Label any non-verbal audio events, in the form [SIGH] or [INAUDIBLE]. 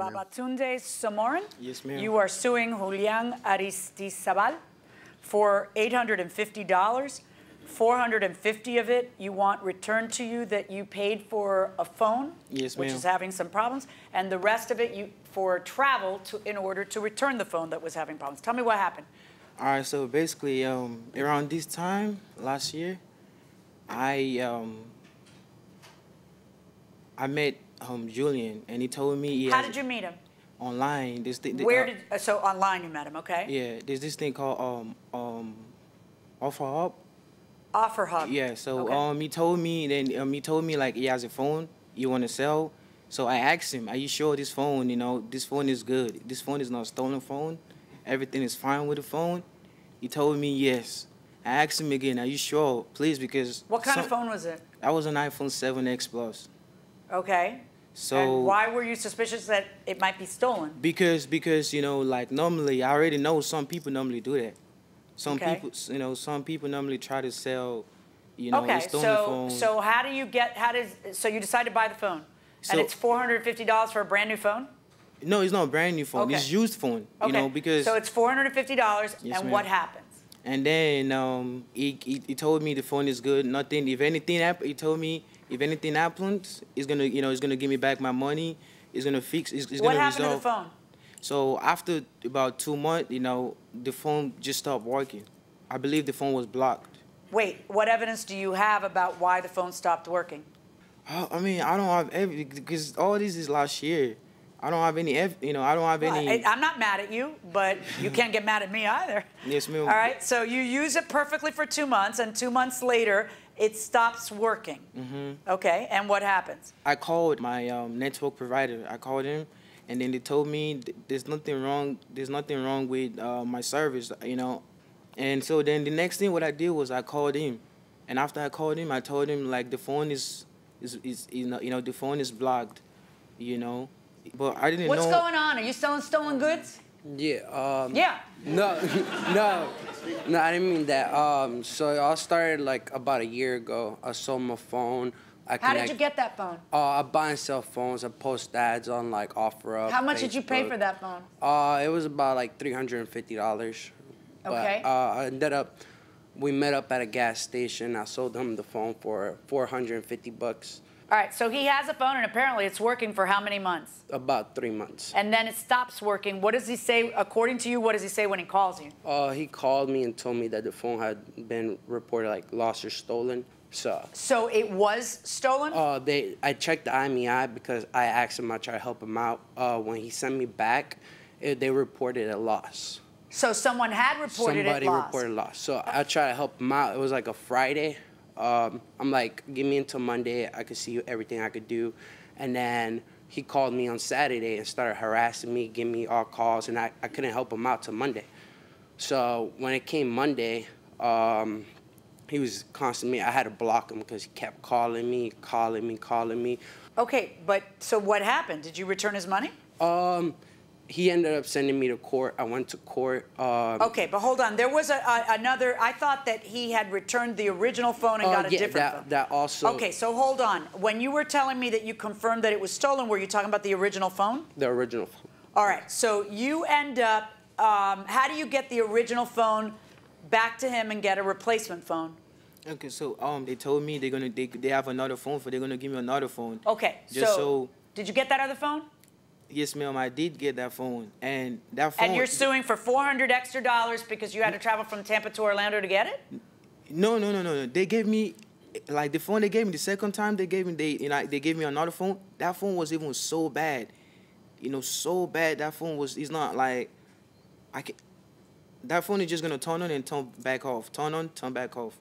Babatunde Somoran. Yes, ma'am. You are suing Julian Aristizabal for $850. 450 of it you want returned to you that you paid for a phone, Yes, which is having some problems, and the rest of it you for travel to in order to return the phone that was having problems. Tell me what happened. All right, so basically, um, around this time last year, I um, I met um, Julian, and he told me he How has did you meet him? online. This thing, Where uh, did uh, so online you met him? Okay. yeah? There's this thing called um um, OfferUp. Offer Hub. Yeah, so Okay. um, he told me then um, he told me like he has a phone you want to sell. So I asked him, "Are you sure this phone? You know, this phone is good. This phone is not a stolen phone. Everything is fine with the phone." He told me yes. I asked him again, "Are you sure? Please, because What kind of phone was it? That was an iPhone 7X Plus. Okay. So and why were you suspicious that it might be stolen? because because you know like normally I already know some people normally do that. Some Okay. people you know some people normally try to sell, you know, okay, a stolen so so how do you get how does so you decide to buy the phone, So- and it's four hundred fifty dollars for a brand new phone? no, it's not a brand new phone. Okay. It's used phone. Okay, You know because so it's four hundred and fifty dollars, Yes, and what happens? And then um, he, he he told me the phone is good. Nothing. If anything happen, he told me if anything happens, he's gonna you know he's gonna give me back my money. He's gonna fix. He's, he's What gonna happened resolve. to the phone? So after about two months, you know, the phone just stopped working. I believe the phone was blocked. Wait, what evidence do you have about why the phone stopped working? I, I mean, I don't have every because all this is last year. I don't have any. You know, I don't have Well, any. I'm not mad at you, but you can't get mad at me either. Yes, ma'am. All right, so you use it perfectly for two months, and two months later, it stops working. Mm-hmm. Okay, and what happens? I called my um, network provider. I called him, and then they told me th- there's nothing wrong. There's nothing wrong with uh, my service. You know, and so then the next thing what I did was I called him, and after I called him, I told him like the phone is is, is you know you know the phone is blocked, you know, but I didn't What's know. going on? Are you selling stolen goods? Yeah. Um, Yeah. No, [LAUGHS] no, no. I didn't mean that. Um, so I started like about a year ago. I sold my phone. I How did you get that phone? Uh, I buy and sell phones. I post ads on like OfferUp. How much did you pay for that phone? Uh, it was about like three hundred and fifty dollars. Okay. But, uh, I ended up. We met up at a gas station. I sold him the phone for four hundred and fifty bucks. All right, so he has a phone, and apparently it's working for how many months? About three months. And then it stops working. What does he say, according to you, what does he say when he calls you? Uh, he called me and told me that the phone had been reported like lost or stolen. So So it was stolen? Uh, they, I checked the IMEI because I asked him, I tried to help him out. Uh, when he sent me back, it, they reported a loss. so someone had reported Somebody it lost. reported loss. So I tried to help him out. It was like a Friday. Um, I'm like, give me until Monday. I could see everything I could do. And then he called me on Saturday and started harassing me, giving me all calls, and I, I couldn't help him out till Monday. So when it came Monday, um, he was constantly, I had to block him because he kept calling me, calling me, calling me. Okay, but so what happened? Did you return his money? Um, he ended up sending me to court. I went to court. Um, Okay, but hold on. There was a, a, another. I thought that he had returned the original phone and uh, got a yeah, different that, phone. that also. Okay, so hold on. When you were telling me that you confirmed that it was stolen, were you talking about the original phone? The original phone. All right, so you end up. Um, how do you get the original phone back to him and get a replacement phone? Okay, so um, they told me they're gonna they, they have another phone, for they're gonna give me another phone. Okay, Just so, so- did you get that other phone? Yes, ma'am, I did get that phone, and that phone. And you're suing for 400 extra dollars because you had to travel from Tampa to Orlando to get it? No, no, no, no, no. They gave me, like the phone they gave me the second time they gave me they you know they gave me another phone. That phone was even so bad, you know, so bad. That phone was. It's not like, I can. That phone is just gonna turn on and turn back off. Turn on, turn back off.